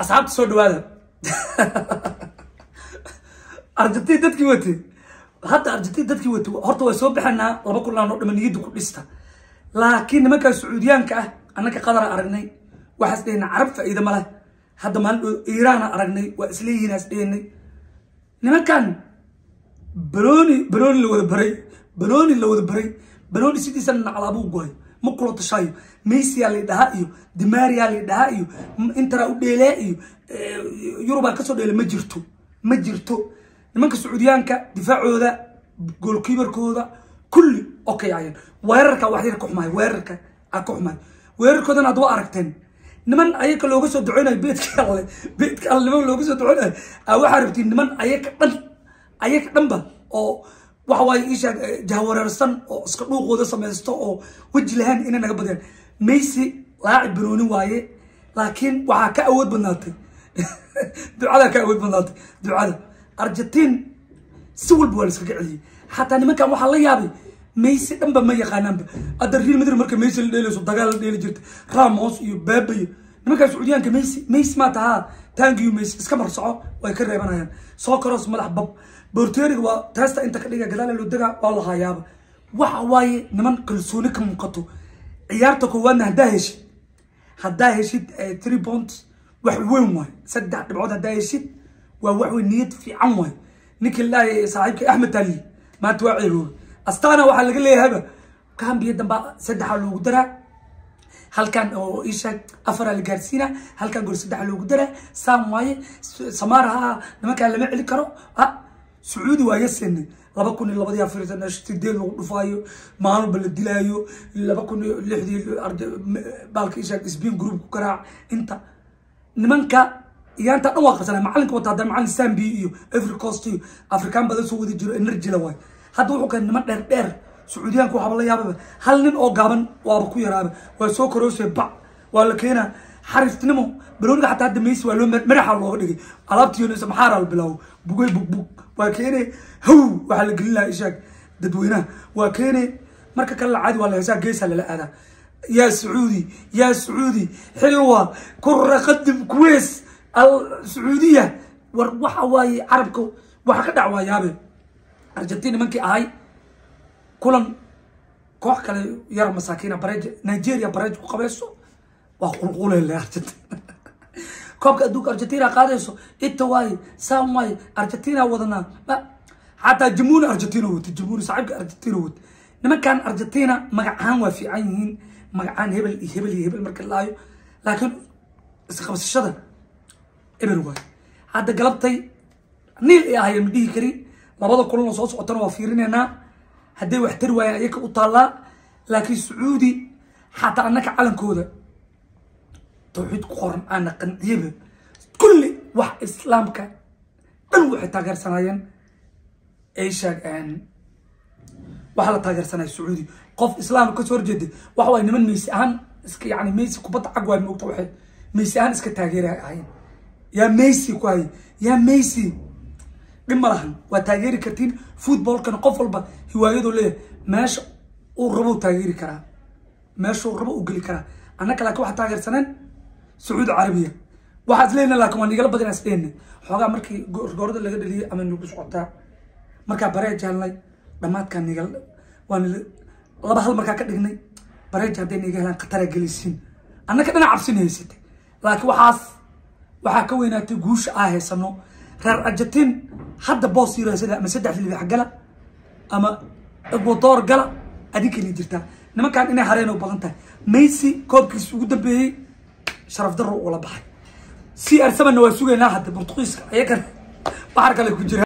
asxaabta soo dhawaada argentin dadkii watay hadda argentin dadkii watay horta way soo baxanaa laba kulaan oo dhama niyadda ku dhista. Laakiin nimankaa sacuudiyaanka ah annaka qadara aragnay waxaas dhehna carab faa'iida ma leh. Hadda maalin iiraana aragnay waa isleeyihiinaas dhehnay nimankan banooni banooni la wada baray banooni la wada baray banooni sidiisana naclaabuu gohay ma kula tashaayo meysiyaa la dhahaa iyo la dhahaa iyo intara u dheelee iyo yurubaa ka soo dheele ma jirto ma jirto. Nimanka sacuudiyaanka difaacooda goolkiibarkooda kulli okay ayan. Weerarka yar ka xumaay weerarka a ka xumaay weerarkoodana hadda aragteen. Niman ayaka looga soo duceynayo beedka alle beedka alle niman looga soo duceynayo. A waxaa rabtiin niman ayaka dhan ayaka dhanba oo waxa waaye isha jahwareersan oo iska dhuuqooda samaysto oo weji lahaan inay naga badeen. Messi laacib banooni waaye laakiin waxaa ka awood badnaatay. Ducada ka awood badnaatay ducada. Argentin si walba waa la iskaga celiyey xataa nimankan waxaa la yaabay messi dhanba ma yaqaanaanba. Hadda real madrid marka messi la dheelayso dagaal la dheeli jirta. Ramos iyo baba iyo nimankaa sacuudiyaanka messi messi maa tahaa. Tangiyo messi iska marsoco way ka reebanayaan. Soo karoos madax bab برتيرك وا تاستا انت كليك قلال لو دغا والله هياب وحا واي نمن كلسونك مقتو عيارتك وأنا هداهش هداهشيد 3 بونت وح وين واي سدع بعود هداهشيد ووحو نيت في عموي نيك الله صاحبك احمد تالي ما توعي روح استانا وحا لقل لي هبه كان بيد با سدع لو قدرة هل كان أو ايشا افرا لجارسينا هل كان قول سدع لو قدرة سام واي سمارها نمكا لمع لكرو أه سعودي ويسن لبا كن لبا دي أفريقيا نشتي وفايو ما هو بالدلايو لبا كن لحدي الأرض بالك إيشاك إسبين جروب كراع. أنت نمنك يا يعني أنت أنا واقف أنا معلنك وتهدر معلن سام بيو أفريكوستيو أفريكان بدل سعودي جرو إنرجي لواي هذا هو كان نمن در در سعوديان كو حبلا يابا هل نن أو جابن وابكو يرابا وسوكروسي بع ولا كينا xariiftinimo. Balooniga xataa hadda messi waa loo madaxa looga dhigay. Alaabtiyoonisa maxaara la bilaabo bugay bugbug waa keene haw waxaa la gelin lahaa ishaag dadweynaha. Waa keene marka kale la caadi waa la heesaa geesaa lala aadaa. Yaa sacuudi yaa sacuudi xilwa kura qadim kuweys sacuudiya. War waxa waaye carabka waxa ka dhac waa yaabe argentin nimankii ahay kulan koox kale yar masaakiina barej nigeria barej ku qabayso وقلقوله لأرجنتينا كوبك أدوك أرجنتينا قاديسو إتواي سامواي أرجنتينا وضنا ما حتى جمهور أرجنتينا وت جمهور صاحبك أرجنتينا وت لما كان أرجنتينا مقعان وفي عينين مقعان هبل هبل هبل مركل لايو لكن خمس الشدن إبل واي. هذا قلبتي نيل إيه هاي مديه كري. لبضو كلنا صوص وطن وفيرين هنا هدي وحتر ويا يك وطالع لكن سعودي حتى أنك علن كوده توحيد قرآن أنا قنيبه كل واحد إسلام كا كل واحد تاجر سنايان إيش أن وحلا تاجر سناي سعودي. قف إسلام كسر جد وحوا إنما ميسي أهم إسك يعني ميسي كبت عقوى الموقع واحد. ميسي أهم إسك تاجر عين يا ميسي كواي يا ميسي. قم رهن وتاجر كتير. فوتبول كان قفل بقى هوايته ليه. ماش وربو تاجر كرا. ماش وربو وقل كرا. أنا كلاك واحد تاجر سنين sacuudi carabiya. Waxaa isleena laakiin waa nigala badan isdheena xoogaa markii goorda laga dhaliyay ama nagu socotaa markaa bareej helnay dhamaadkaa nigal waa laba hal markaa ka dhignay. Bareej hadday niga helaan khatara gelisiin annaka dhinac cabsina laakiin waxaas waxaa ka weynaatay guusha aa haysano. Reer argentin hadda boos yiraasada ama saddex libax gala ama ecuador gala adinkani jirtaa. Nimankan inay hareen oo badan tahay. Messi koobkiisa ugu dambeeyey sharaf daro ula baxay. C r sevenna waa sugaynaa hadda portugiiska ayagana baxar kale ku jira